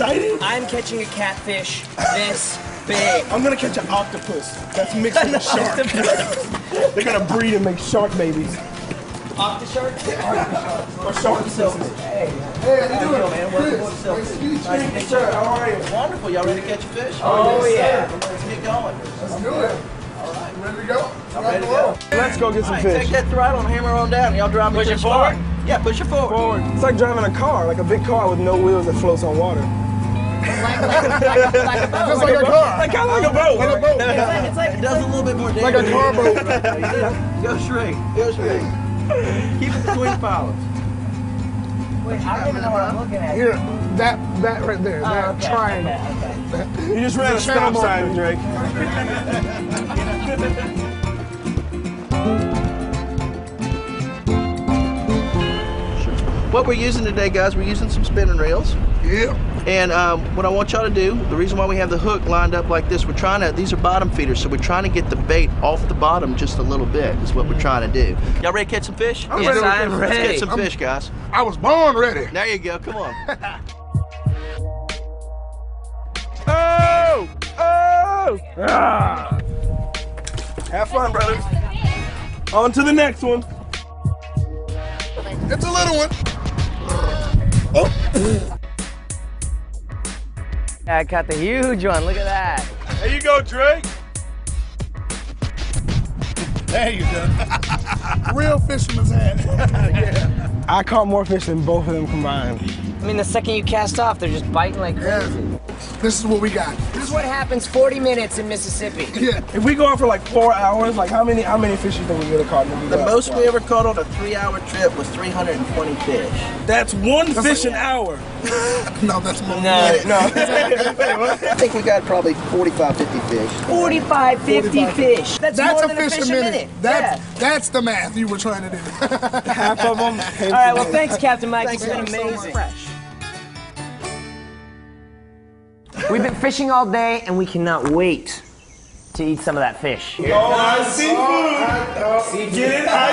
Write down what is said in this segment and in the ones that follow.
excited? I'm catching a catfish this big. I'm gonna catch an octopus that's mixed with a shark. They're gonna breed and make shark babies. Octoshark? Or shark sisters. Hey, how you doing, man? Welcome to Nice Silk. to meet you. Nice to meet you. Sir, how are you? Wonderful. Y'all ready to catch a fish? Oh, yeah. Let's get going. Let's do it. All right, ready to go? I'm ready to go. Let's go get some All right, fish. take that throttle and hammer on down. Y'all drive me Push to it the spot. forward? Yeah, push it forward. Forward. It's like driving a car, like a big car with no wheels that floats on water. Like, like, like, like a boat. Just like a car. Like kind of like a boat. Like a boat. It's like, it's like It does a little bit more damage. Like a car boat. Go straight. Go straight. Keep it between pilots. Wait, I don't even know what I'm looking at. Here, that that right there, Oh, that okay, triangle. okay, okay. You just ran a stop sign, Drake. What we're using today, guys, we're using some spinning reels. Yeah. And um, what I want y'all to do, the reason why we have the hook lined up like this, we're trying to, these are bottom feeders, so we're trying to get the bait off the bottom just a little bit, is what we're trying to do. Y'all ready to catch some fish? I'm Yes, ready. I am Let's ready. get some fish, guys. I was born ready. There you go, come on. Oh! Oh! Ah! Have fun, brothers. On to the next one. It's a little one. I caught the huge one. Look at that. There you go, Drake. There you go. Real fisherman's hat. yeah. I caught more fish than both of them combined. I mean, the second you cast off, they're just biting like crazy. Yeah. This is what we got. This is what happens 40 minutes in Mississippi. Yeah. If we go out for like four hours, like how many how many fish you think we could have caught? if we The go most for we ever caught on a three-hour trip was 320 fish. That's one fish an hour. No, that's more. No. No. I think we got probably 45, 50 fish. 45, 50 45. fish. That's, That's more a than fish, a minute. That's yeah. that's the math you were trying to do. Half of them. All right, well, thanks, Captain Mike. Thanks it's been so much. We've been fishing all day, and we cannot wait to eat some of that fish. Oh, I see food. Get it? I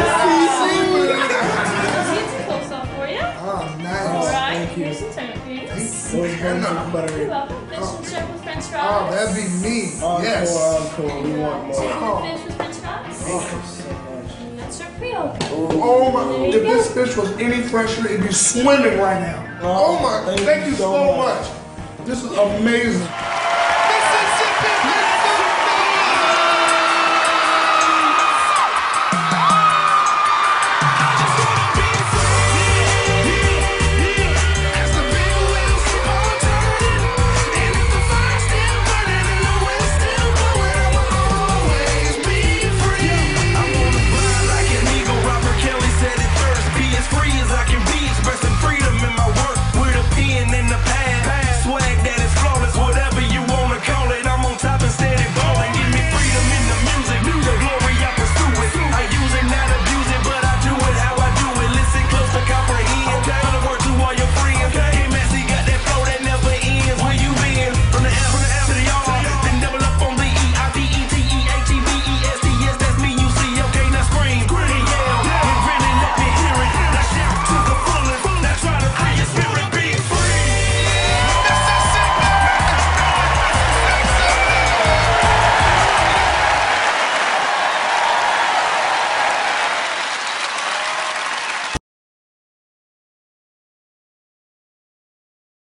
Here's some coleslaw for you. oh, All nice. right, here's some turnip greens. You're welcome. Fish and shrimp with french fries. Oh, that'd be me. see. Yes. Encore, We want more. Chicken fish with french fries. Oh. And that's our Creole. Oh my! If this fish was any fresher, it'd be swimming right now. Oh my! thank Thank you you so so much. much. This is amazing.